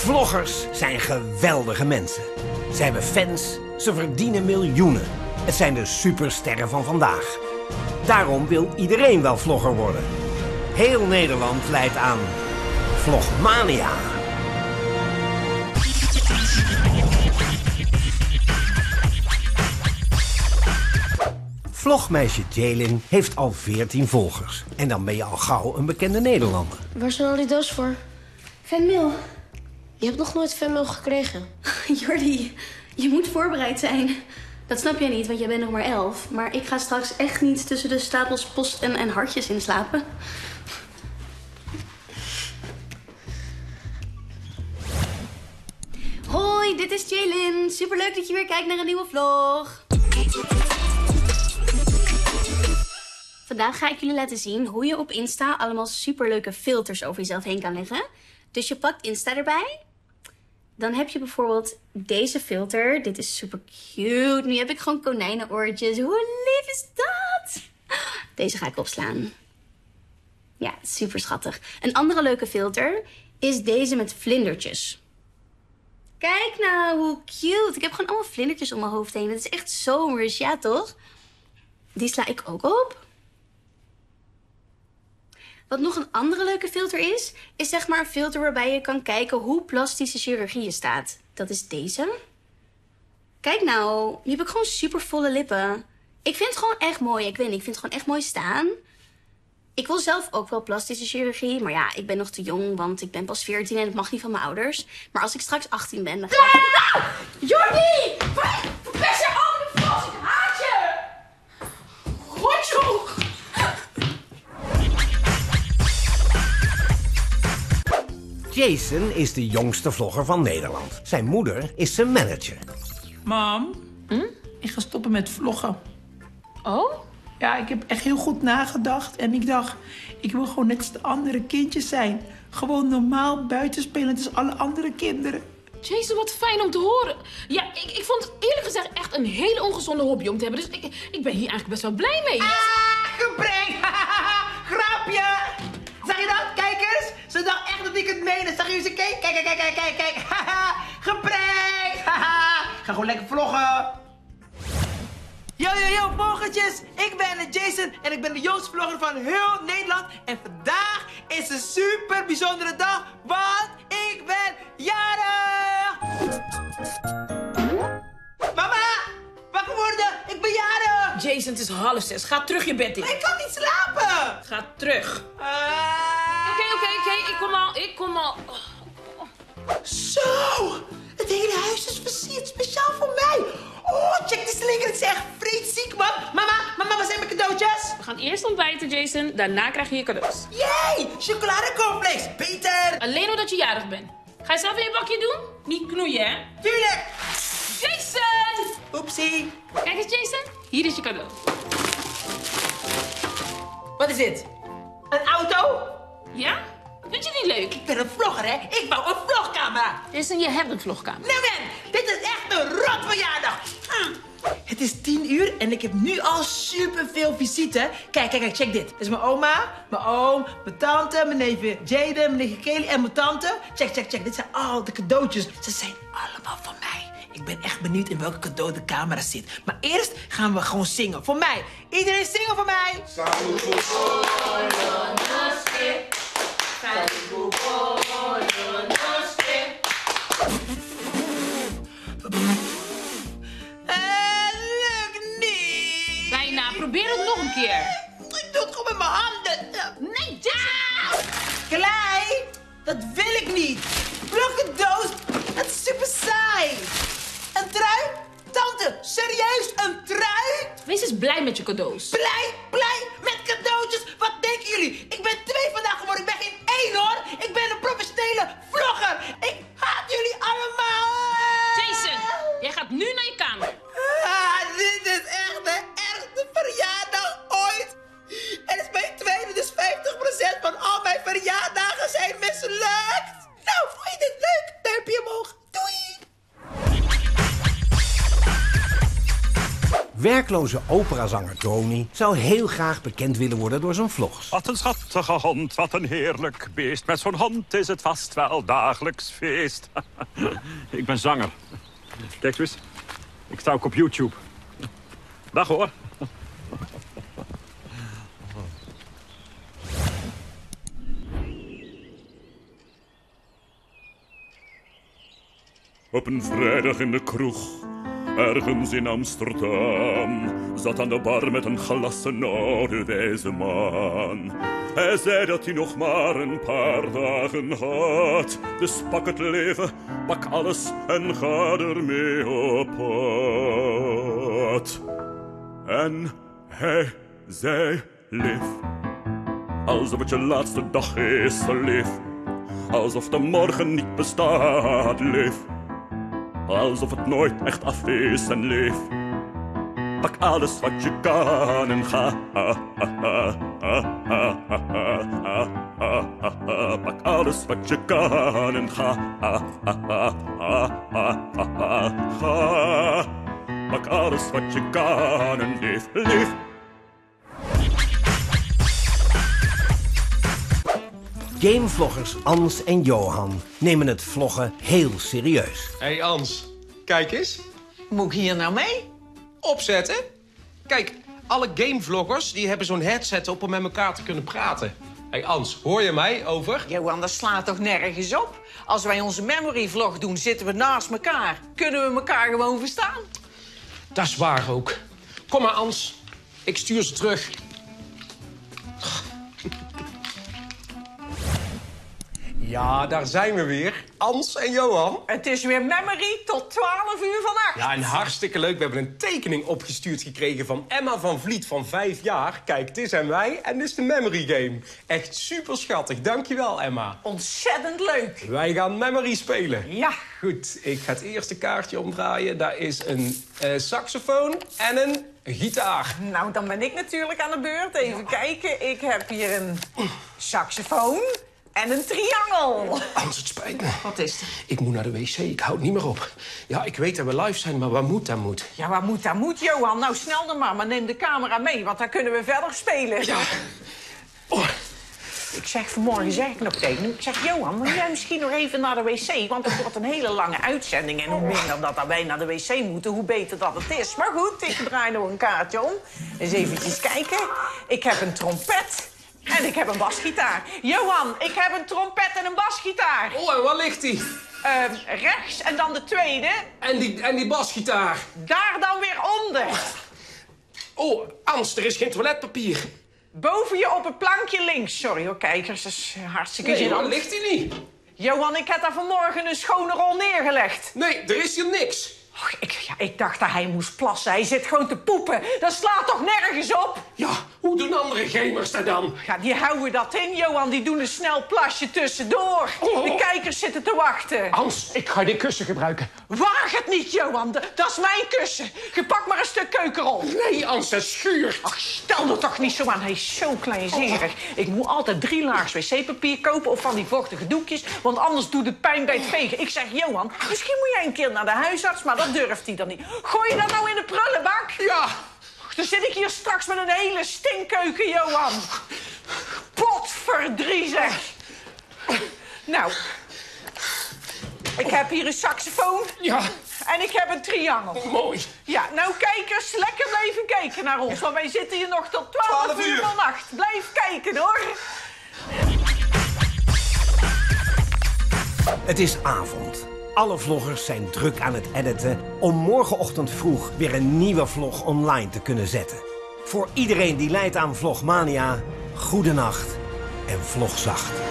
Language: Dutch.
Vloggers zijn geweldige mensen. Ze hebben fans, ze verdienen miljoenen. Het zijn de supersterren van vandaag. Daarom wil iedereen wel vlogger worden. Heel Nederland leidt aan Vlogmania. Vlogmeisje Jalen heeft al 14 volgers. En dan ben je al gauw een bekende Nederlander. Waar zijn al die doos voor? Fanmail. Je hebt nog nooit fanmail gekregen. Jordi, je moet voorbereid zijn. Dat snap jij niet, want jij bent nog maar elf. Maar ik ga straks echt niet tussen de stapels post en, en hartjes inslapen. Hoi, dit is Jalen. Superleuk dat je weer kijkt naar een nieuwe vlog. Vandaag ga ik jullie laten zien hoe je op Insta allemaal superleuke filters over jezelf heen kan leggen. Dus je pakt Insta erbij. Dan heb je bijvoorbeeld deze filter. Dit is super cute. Nu heb ik gewoon konijnenoortjes. Hoe lief is dat? Deze ga ik opslaan. Ja, super schattig. Een andere leuke filter is deze met vlindertjes. Kijk nou, hoe cute. Ik heb gewoon allemaal vlindertjes om mijn hoofd heen. Dat is echt zomers, ja toch? Die sla ik ook op. Wat nog een andere leuke filter is, is zeg maar een filter waarbij je kan kijken hoe plastische chirurgie je staat. Dat is deze. Kijk nou, nu heb ik gewoon super volle lippen. Ik vind het gewoon echt mooi. Ik weet niet, ik vind het gewoon echt mooi staan. Ik wil zelf ook wel plastische chirurgie, maar ja, ik ben nog te jong, want ik ben pas 14 en het mag niet van mijn ouders. Maar als ik straks 18 ben, dan ga ik... Jordi! Jason is de jongste vlogger van Nederland. Zijn moeder is zijn manager. Mam, ik ga stoppen met vloggen. Oh? Ja, ik heb echt heel goed nagedacht. En ik dacht, ik wil gewoon net als de andere kindjes zijn. Gewoon normaal buiten spelen als alle andere kinderen. Jason, wat fijn om te horen. Ja, ik, ik vond het eerlijk gezegd echt een hele ongezonde hobby om te hebben. Dus ik, ik ben hier eigenlijk best wel blij mee. Gebreng! Grapje! Het meende. Zag je ze? Kijk, kijk, kijk, kijk, kijk, kijk. Haha. Ga gewoon lekker vloggen. Yo, yo, yo, volgertjes. Ik ben Jason en ik ben de jongste vlogger van heel Nederland. En vandaag is een super bijzondere dag, want ik ben jarig! Mama, wakker worden! Ik ben jarig! Jason, het is half zes. Ga terug je bed in. Ik kan niet slapen! Ga terug. Ah. Ik kom al. Ik kom al. Zo! Het hele huis is versierd, speciaal voor mij. Oh, check die slinger. Het is echt vreedziek, man. Mama, mama, waar zijn mijn cadeautjes? We gaan eerst ontbijten, Jason. Daarna krijg je je cadeaus. Jee, chocoladecornflakes. Beter. Alleen omdat je jarig bent. Ga je zelf in je bakje doen? Niet knoeien, hè? Tuurlijk. Jason! Oepsie. Kijk eens, Jason. Hier is je cadeau. Wat is dit? Een auto? Ja? Vind je het niet leuk? Ik ben een vlogger, hè? Ik bouw een vlogcamera. Jason, je hebt een vlogkamer. Nee, man. Dit is echt een rotverjaardag. Mm. Het is tien uur en ik heb nu al superveel visite. Kijk, kijk, kijk, check dit. Dit is mijn oma, mijn oom, mijn tante, mijn neefje Jaden, mijn neefje Kelly en mijn tante. Check, check, check. Dit zijn al de cadeautjes. Ze zijn allemaal van mij. Ik ben echt benieuwd in welke cadeau de camera zit. Maar eerst gaan we gewoon zingen. Voor mij. Iedereen zingen voor mij. Niet. Bijna. Probeer het nog een keer. Ik doe het gewoon met mijn handen. Nee, Jason. Klei, dat wil ik niet. Blokkendoos, dat is super saai. Een trui? Tante, serieus, een trui? Wees eens blij met je cadeaus. Blij, blij, met cadeautjes. Wat denken jullie? Ik ben Werkloze operazanger Tony zou heel graag bekend willen worden door zijn vlogs. Wat een schattige hond, wat een heerlijk beest. Met zo'n hond is het vast wel dagelijks feest. ik ben zanger. Kijk eens, ik sta ook op YouTube. Dag hoor. Op een vrijdag in de kroeg, ergens in Amsterdam, zat aan de bar met een glassen oude wijze man. Hij zei dat hij nog maar een paar dagen had, dus pak het leven, pak alles en ga ermee op pad. En hij zei, leef, alsof het je laatste dag is, leef. Alsof de morgen niet bestaat, leef. Alsof het nooit echt af is en leef. Pak alles wat je kan en ga. Pak alles wat je kan en ga. Ga. Pak alles wat je kan en leef, leef. Gamevloggers Ans en Johan nemen het vloggen heel serieus. Hé hey Ans, kijk eens. Moet ik hier nou mee? Opzetten. Kijk, alle gamevloggers die hebben zo'n headset op om met elkaar te kunnen praten. Hé hey Ans, hoor je mij over? Johan, dat slaat toch nergens op? Als wij onze memory vlog doen, zitten we naast elkaar. Kunnen we elkaar gewoon verstaan? Dat is waar ook. Kom maar Ans, ik stuur ze terug. Ja, daar zijn we weer. Ans en Johan. Het is weer memory tot 12 uur vannacht. Ja, en hartstikke leuk. We hebben een tekening opgestuurd gekregen van Emma van Vliet van vijf jaar. Kijk, het is en wij en dit is de Memory Game. Echt super schattig. Dankjewel, Emma. Ontzettend leuk. Wij gaan Memory spelen. Ja. Goed, ik ga het eerste kaartje omdraaien. Daar is een eh, saxofoon en een gitaar. Nou, dan ben ik natuurlijk aan de beurt. Even kijken. Ik heb hier een saxofoon en een triangel. Ans, het spijt me. Wat is er? Ik moet naar de wc, ik houd niet meer op. Ja, ik weet dat we live zijn, maar waar moet, dat moet. Ja, waar moet, dat moet, Johan. Nou, snel dan maar, maar neem de camera mee, want dan kunnen we verder spelen. Ja. Oh, Ik zeg vanmorgen zeg ik nog tegen hem. Ik zeg, Johan, moet jij misschien nog even naar de wc? Want het wordt een hele lange uitzending. En hoe minder dat wij naar de wc moeten, hoe beter dat het is. Maar goed, ik draai nog een kaartje om. Eens eventjes kijken. Ik heb een trompet. En ik heb een basgitaar. Johan, ik heb een trompet en een basgitaar. oh en waar ligt die? Ehm, rechts en dan de tweede. En die, en die basgitaar. Daar dan weer onder. Oh, Ans, er is geen toiletpapier. Boven je op het plankje links. Sorry hoor, kijkers, dat is hartstikke Nee, waar ligt die niet? Johan, ik heb daar vanmorgen een schone rol neergelegd. Nee, er is hier niks. Och, ik, ja, ik dacht dat hij moest plassen. Hij zit gewoon te poepen. Dat slaat toch nergens op? Ja, hoe doen andere gamers dat dan? Ja, die houden dat in, Johan. Die doen een snel plasje tussendoor. Oh. De kijkers zitten te wachten. Ans, ik ga dit kussen gebruiken. Waag het niet, Johan. Dat is mijn kussen. Je pakt maar een stuk keukenrol. Nee, Ans, dat schuurt. Ach, stel er toch niet zo aan. Hij is zo kleinzerig. Ik moet altijd drie laags wc-papier kopen of van die vochtige doekjes. Want anders doet het pijn bij het vegen. Ik zeg, Johan, misschien moet jij een keer naar de huisarts. Maar dat durft hij dan niet. Gooi je dat nou in de prullenbak? Ja, Dan zit ik hier straks met een hele stinkkeuken, Johan. Potverdrie, zeg. Nou, ik heb hier een saxofoon ja, en ik heb een triangel. mooi. Ja, nou kijkers, lekker blijven kijken naar ons. Want wij zitten hier nog tot 12, 12 uur uur. vannacht. Blijf kijken, hoor. Het is avond. Alle vloggers zijn druk aan het editen om morgenochtend vroeg weer een nieuwe vlog online te kunnen zetten. Voor iedereen die lijdt aan vlogmania, goedenacht en vlog zacht.